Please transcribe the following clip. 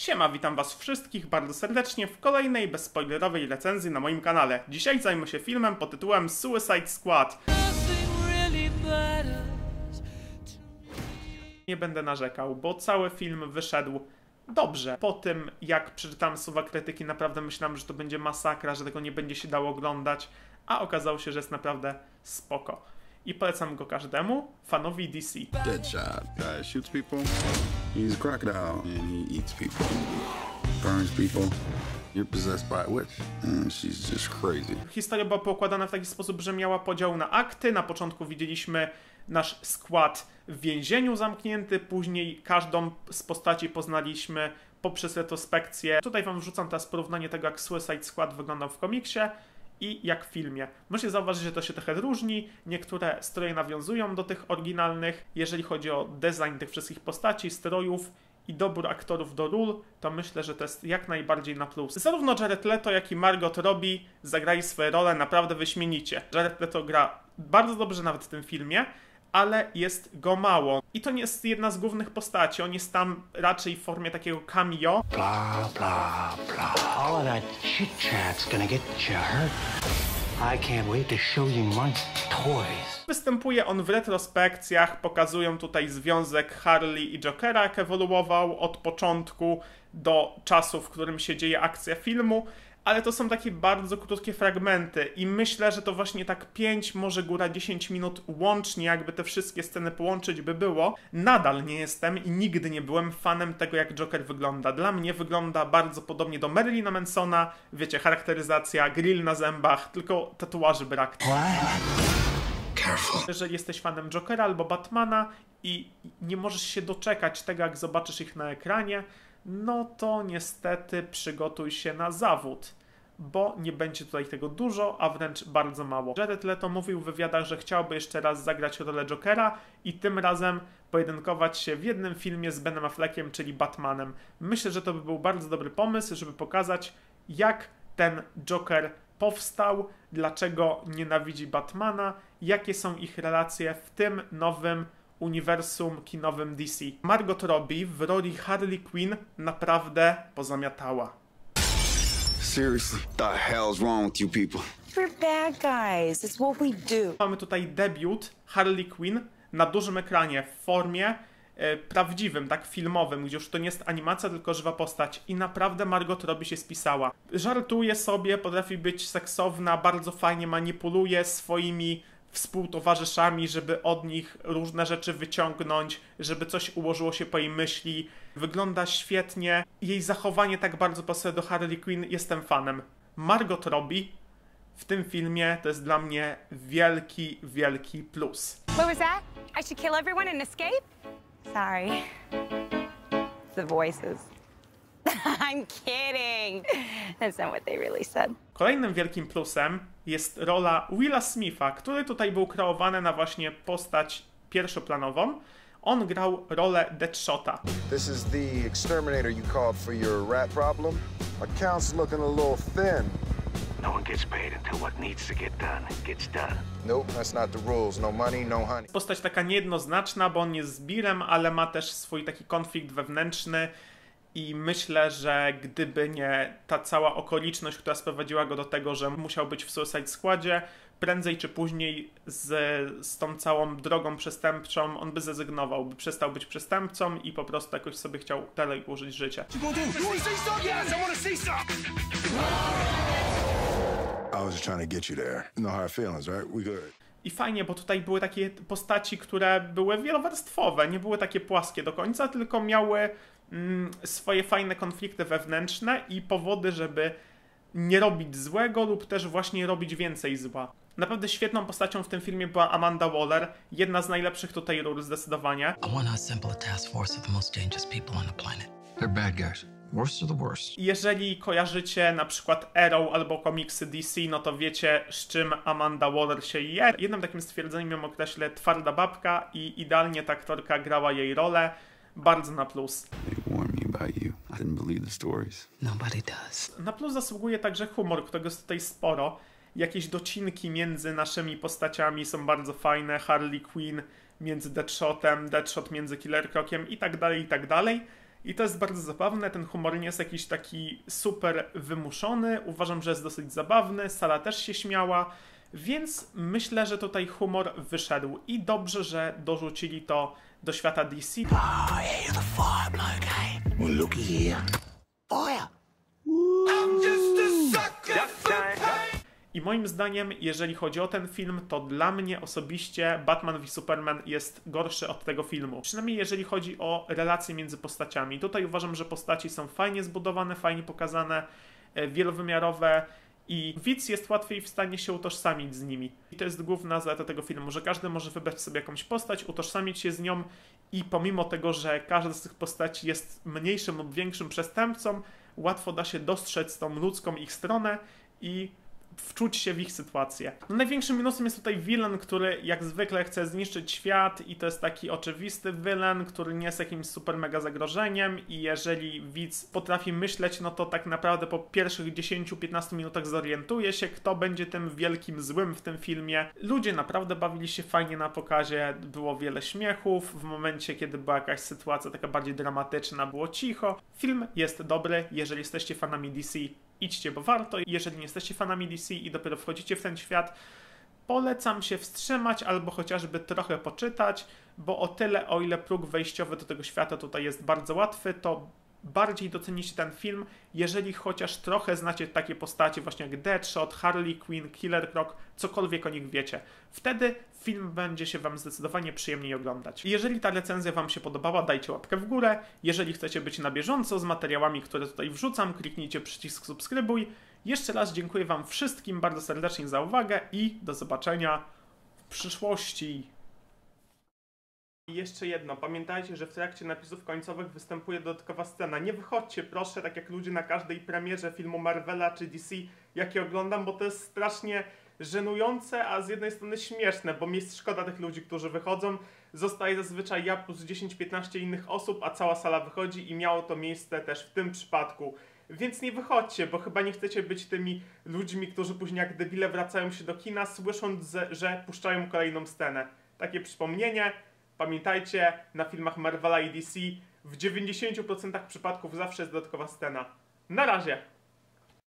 Siema, witam was wszystkich bardzo serdecznie w kolejnej bezspoilerowej recenzji na moim kanale. Dzisiaj zajmę się filmem pod tytułem Suicide Squad. Nie będę narzekał, bo cały film wyszedł dobrze. Po tym, jak przeczytałem słowa krytyki, naprawdę myślałem, że to będzie masakra, że tego nie będzie się dało oglądać, a okazało się, że jest naprawdę spoko. I polecam go każdemu fanowi DC. Deadshot. Guy shoots people. He's a crocodile and he eats people. Burns people. You're possessed by a witch. And she's just crazy. Historia była poukładana w taki sposób, że miała podział na akty. Na początku widzieliśmy nasz skład w więzieniu zamknięty, później każdą z postaci poznaliśmy poprzez retrospekcję. Tutaj wam wrzucam teraz porównanie tego, jak Suicide Squad wyglądał w komiksie i jak w filmie. Możecie zauważyć, że to się trochę różni. Niektóre stroje nawiązują do tych oryginalnych. Jeżeli chodzi o design tych wszystkich postaci, strojów i dobór aktorów do ról, to myślę, że to jest jak najbardziej na plus. Zarówno Jared Leto, jak i Margot Robbie zagrali swoje role naprawdę wyśmienicie. Jared Leto gra bardzo dobrze nawet w tym filmie, ale jest go mało. I to nie jest jedna z głównych postaci, on jest tam raczej w formie takiego cameo. Blah, blah, blah. All of that chit chat's gonna get you hurt. I can't wait to show you my toys. Występuje on w retrospekcjach, pokazują tutaj związek Harley i Jokera, jak ewoluował od początku do czasu, w którym się dzieje akcja filmu, ale to są takie bardzo krótkie fragmenty i myślę, że to właśnie tak 5, może góra 10 minut łącznie, jakby te wszystkie sceny połączyć by było. Nadal nie jestem i nigdy nie byłem fanem tego, jak Joker wygląda. Dla mnie wygląda bardzo podobnie do Marilina Mansona, wiecie, charakteryzacja, grill na zębach, tylko tatuaży brak. Careful. Jeżeli jesteś fanem Jokera albo Batmana i nie możesz się doczekać tego, jak zobaczysz ich na ekranie, no to niestety przygotuj się na zawód, bo nie będzie tutaj tego dużo, a wręcz bardzo mało. Jared Leto mówił w wywiadach, że chciałby jeszcze raz zagrać rolę Jokera i tym razem pojedynkować się w jednym filmie z Benem Affleckiem, czyli Batmanem. Myślę, że to by był bardzo dobry pomysł, żeby pokazać, jak ten Joker powstał, dlaczego nienawidzi Batmana, jakie są ich relacje w tym nowym uniwersum kinowym DC. Margot Robbie w roli Harley Quinn naprawdę pozamiatała. Seriously, the hell's wrong with you people? We're bad guys. It's what we do. Mamy tutaj debiut Harley Quinn na dużym ekranie w formie e, prawdziwym, tak filmowym, gdzie już to nie jest animacja, tylko żywa postać i naprawdę Margot Robbie się spisała. Żartuje sobie, potrafi być seksowna, bardzo fajnie manipuluje swoimi współtowarzyszami, żeby od nich różne rzeczy wyciągnąć, żeby coś ułożyło się po jej myśli. Wygląda świetnie. Jej zachowanie tak bardzo pasuje do Harley Quinn. Jestem fanem. Margot Robbie w tym filmie to jest dla mnie wielki, wielki plus. What was that? I should kill everyone and escape? Sorry. The voices. I'm kidding. That's not what they really said. Kolejnym wielkim plusem jest rola Willa Smitha, który tutaj był kreowany na właśnie postać pierwszoplanową. On grał rolę Deadshota. This is the exterminator you called for your rat problem. Account's looking a little thin. No one gets paid until what needs to get done gets done. Nope, that's not the rules. No money, no honey. Postać taka niejednoznaczna, bo on jest zbirem, ale ma też swój taki konflikt wewnętrzny i myślę, że gdyby nie ta cała okoliczność, która sprowadziła go do tego, że musiał być w Suicide Squadzie, prędzej czy później z, z tą całą drogą przestępczą on by zrezygnował, by przestał być przestępcą i po prostu jakoś sobie chciał dalej użyć życia. I fajnie, bo tutaj były takie postaci, które były wielowarstwowe, nie były takie płaskie do końca, tylko miały swoje fajne konflikty wewnętrzne i powody, żeby nie robić złego lub też właśnie robić więcej zła. Naprawdę świetną postacią w tym filmie była Amanda Waller, jedna z najlepszych tutaj ról zdecydowanie. Jeżeli kojarzycie na przykład Arrow albo komiksy DC, no to wiecie z czym Amanda Waller się je. Jednym takim stwierdzeniem ją określę twarda babka i idealnie ta aktorka grała jej rolę. Bardzo na plus. Na plus zasługuje także humor, którego jest tutaj sporo. Jakieś docinki między naszymi postaciami są bardzo fajne. Harley Quinn między Deadshotem, Deadshot między Killer Crociem i tak dalej, i tak dalej. I to jest bardzo zabawne, ten humor nie jest jakiś taki super wymuszony, uważam, że jest dosyć zabawny, Sala też się śmiała, więc myślę, że tutaj humor wyszedł. I dobrze, że dorzucili to do świata DC. Well, looky here. Fire! I moim zdaniem, jeżeli chodzi o ten film, to dla mnie osobiście Batman v Superman jest gorszy od tego filmu. Przynajmniej jeżeli chodzi o relacje między postaciami. Tutaj uważam, że postaci są fajnie zbudowane, fajnie pokazane, e, wielowymiarowe i widz jest łatwiej w stanie się utożsamić z nimi. I to jest główna zaleta tego filmu, że każdy może wybrać sobie jakąś postać, utożsamić się z nią i pomimo tego, że każda z tych postaci jest mniejszym lub większym przestępcą, łatwo da się dostrzec tą ludzką ich stronę i wczuć się w ich sytuację. No, największym minusem jest tutaj villain, który jak zwykle chce zniszczyć świat i to jest taki oczywisty villain, który nie jest jakimś super mega zagrożeniem i jeżeli widz potrafi myśleć, no to tak naprawdę po pierwszych 10-15 minutach zorientuje się, kto będzie tym wielkim złym w tym filmie. Ludzie naprawdę bawili się fajnie na pokazie, było wiele śmiechów, w momencie kiedy była jakaś sytuacja taka bardziej dramatyczna, było cicho. Film jest dobry, jeżeli jesteście fanami DC, idźcie, bo warto. Jeżeli nie jesteście fanami DC i dopiero wchodzicie w ten świat, polecam się wstrzymać albo chociażby trochę poczytać, bo o tyle, o ile próg wejściowy do tego świata tutaj jest bardzo łatwy, to bardziej docenicie ten film, jeżeli chociaż trochę znacie takie postacie właśnie jak Deadshot, Harley Quinn, Killer Croc, cokolwiek o nich wiecie. Wtedy film będzie się Wam zdecydowanie przyjemniej oglądać. Jeżeli ta recenzja Wam się podobała, dajcie łapkę w górę. Jeżeli chcecie być na bieżąco z materiałami, które tutaj wrzucam, kliknijcie przycisk subskrybuj. Jeszcze raz dziękuję Wam wszystkim bardzo serdecznie za uwagę i do zobaczenia w przyszłości. I jeszcze jedno, pamiętajcie, że w trakcie napisów końcowych występuje dodatkowa scena. Nie wychodźcie proszę, tak jak ludzie na każdej premierze filmu Marvela czy DC, jakie oglądam, bo to jest strasznie żenujące, a z jednej strony śmieszne, bo mi jest szkoda tych ludzi, którzy wychodzą. Zostaje zazwyczaj ja plus 10-15 innych osób, a cała sala wychodzi i miało to miejsce też w tym przypadku. Więc nie wychodźcie, bo chyba nie chcecie być tymi ludźmi, którzy później jak debile wracają się do kina, słysząc, że puszczają kolejną scenę. Takie przypomnienie. Pamiętajcie, na filmach Marvela i DC w 90% przypadków zawsze jest dodatkowa scena. Na razie!